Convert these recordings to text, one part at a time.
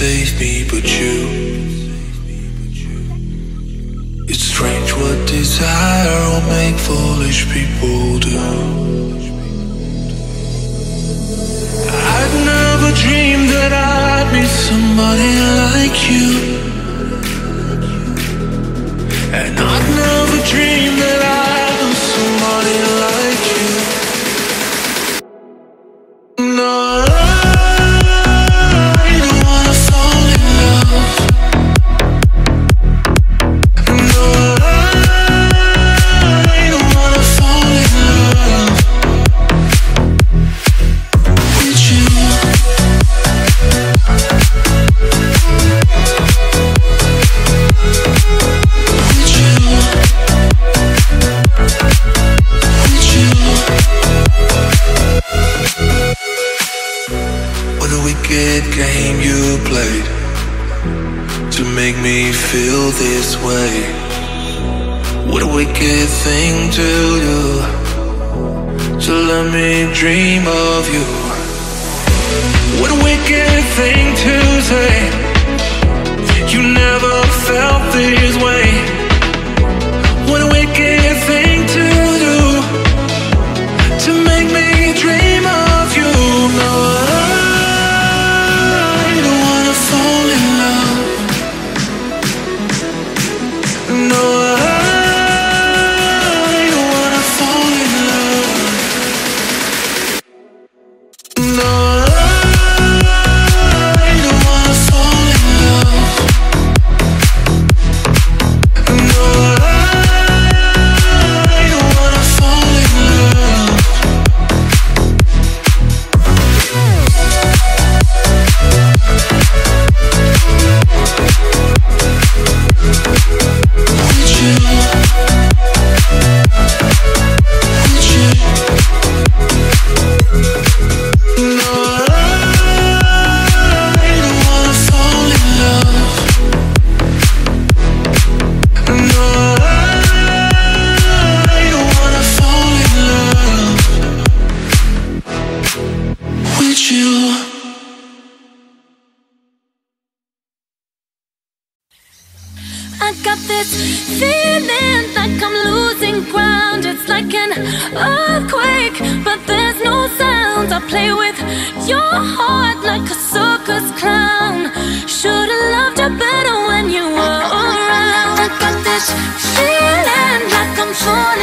save me but you. It's strange what desire will make foolish people do. I'd never dreamed that I'd be somebody else. wicked game you played To make me feel this way. What a wicked thing to do To let me dream of you. What a wicked thing to say. You never felt this way. What a wicked thing to do To make me dream of you, no. Жули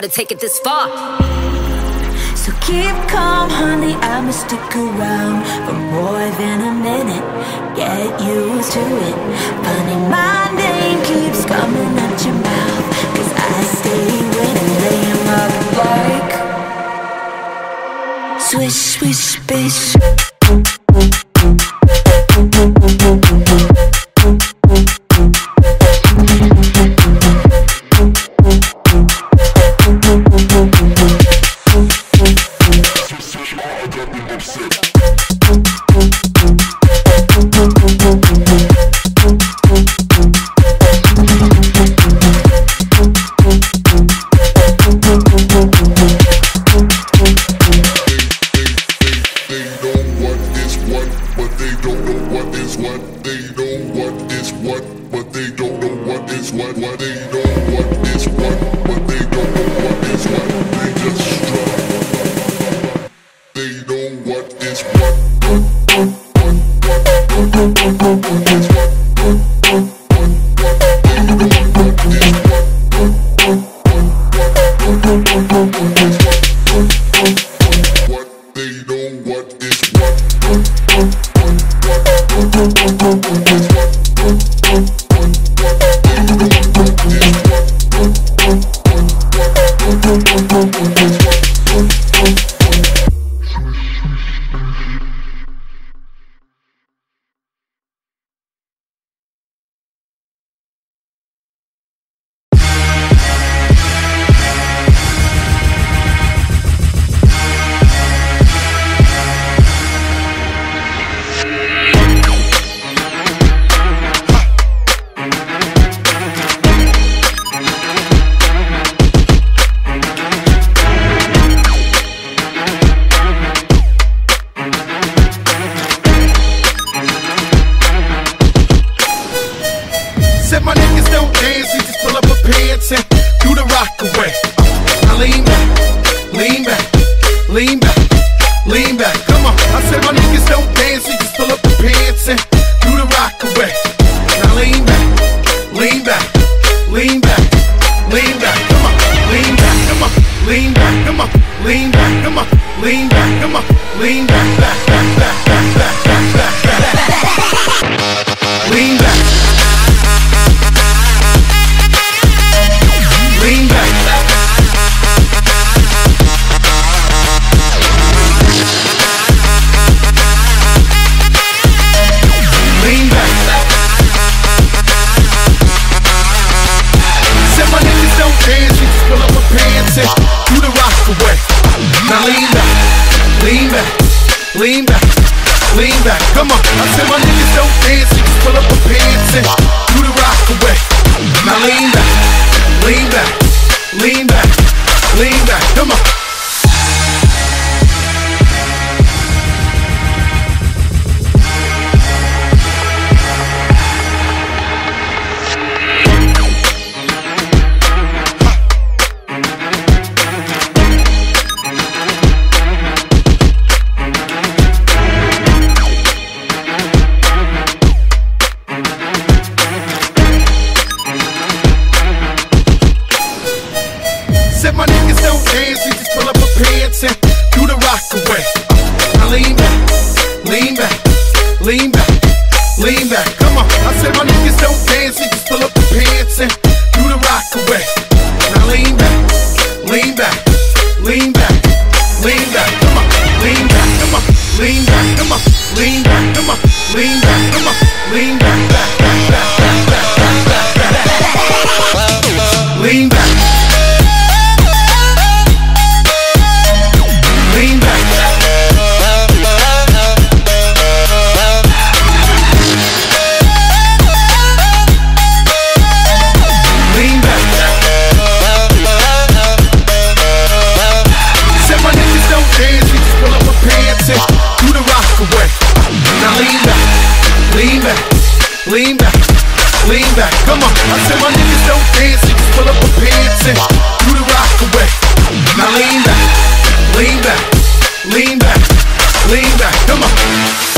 to take it this far. So keep calm, honey. I'ma stick around for more than a minute. Get used to it. Funny, my name keeps coming out your mouth. Cause I stay winning, laying my like. Swish, swish, bish. sick. Do the rock away. Now lean back, lean back, lean back, lean back. Come on. I said my niggas don't dance, you just pull up a pants and do the rock away. Now lean back, lean back, lean back, lean back. Come on. lean back. Come on, I said my niggas don't dance, they just pull up the pants and do the rock away. Now lean back, lean back, lean back, lean back. Come on, lean back, come on, lean back, come on, lean back, come on, lean back, come on, lean back. lean back, come on.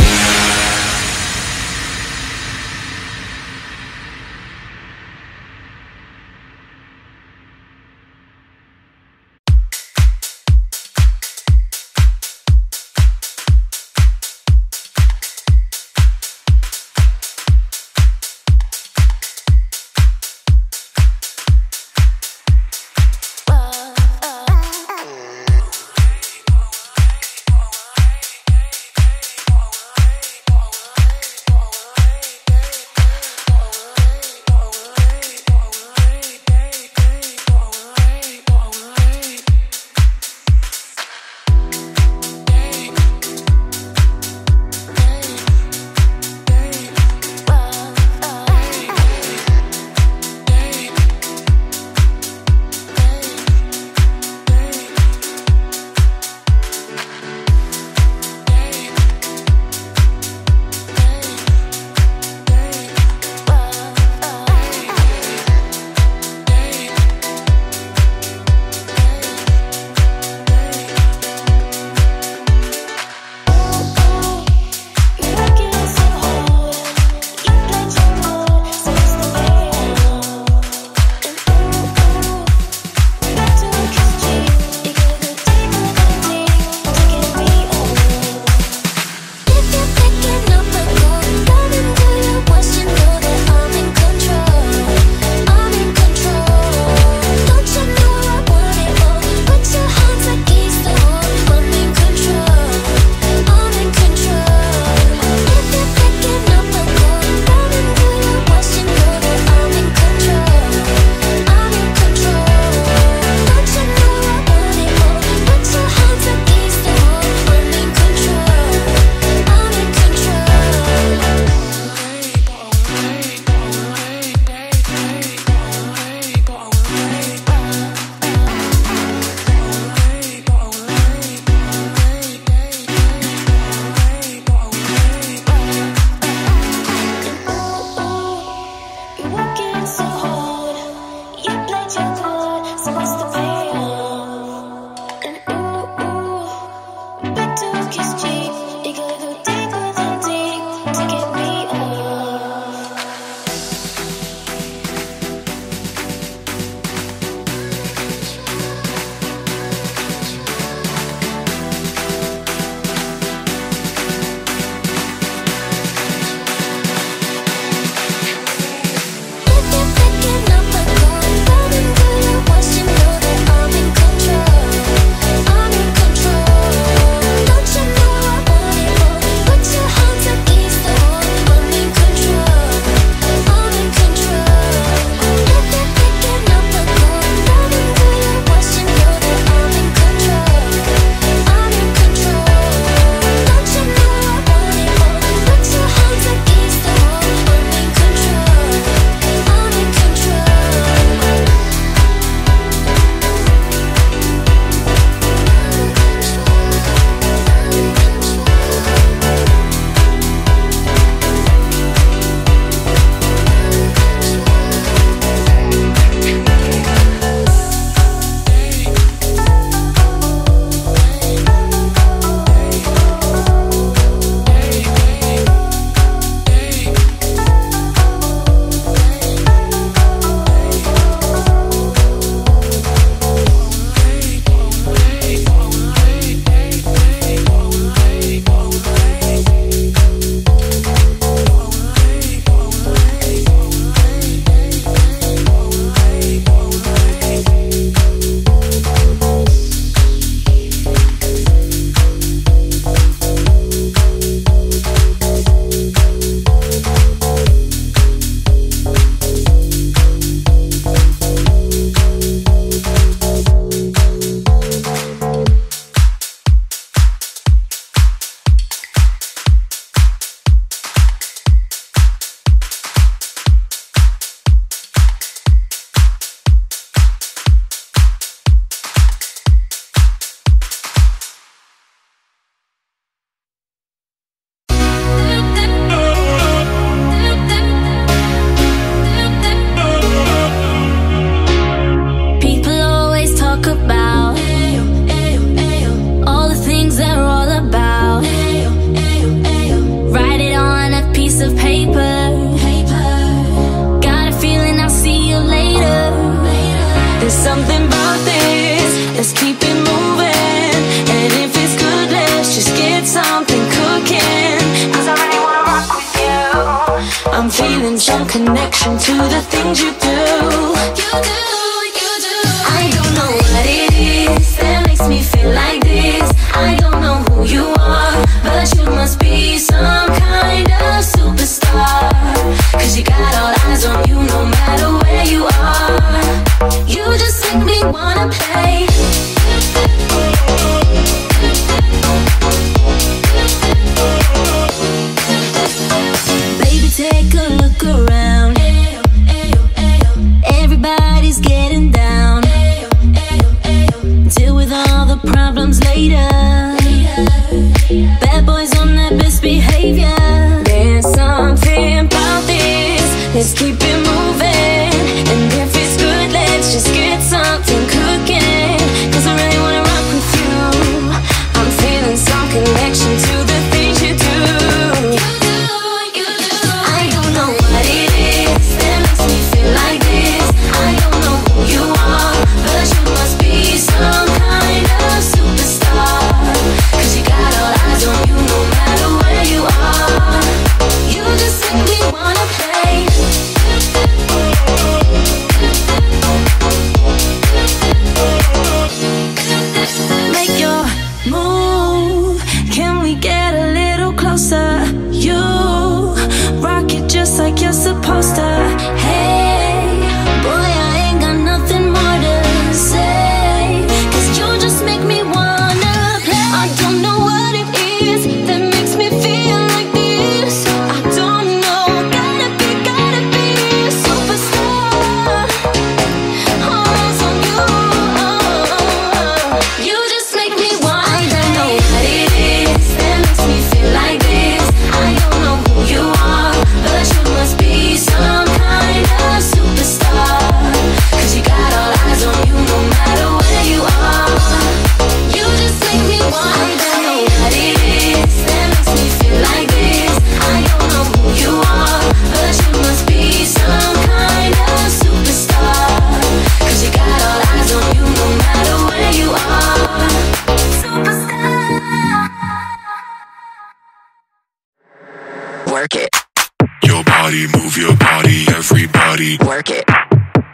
body, move your body, everybody. Work it.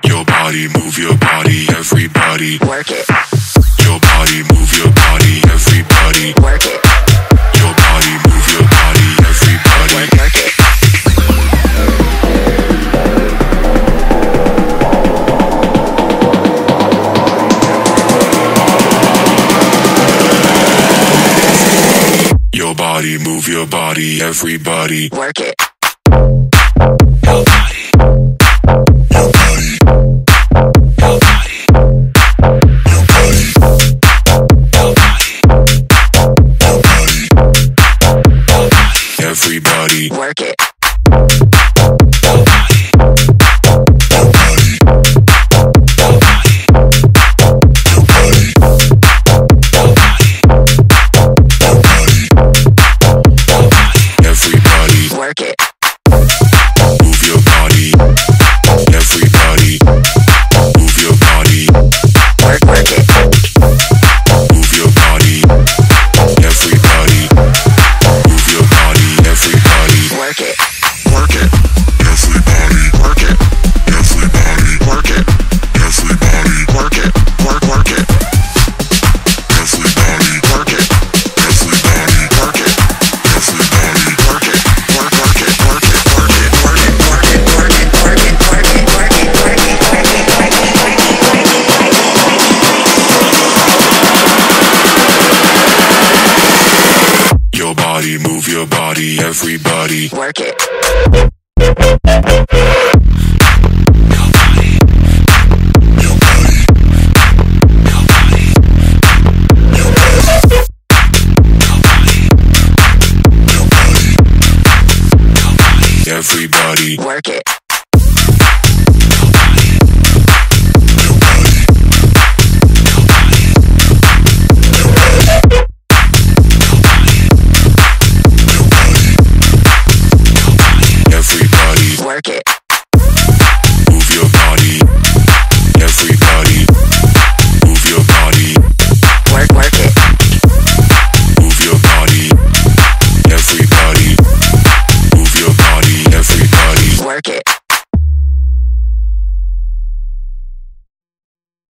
Your body, move your body, everybody. Work it. Your body, move your body, everybody. Work it. Your body, move your body, everybody. Work, work it. Your body, move your body, everybody. Work it everybody. Work it. body, move your body, everybody. Work it. everybody work it market.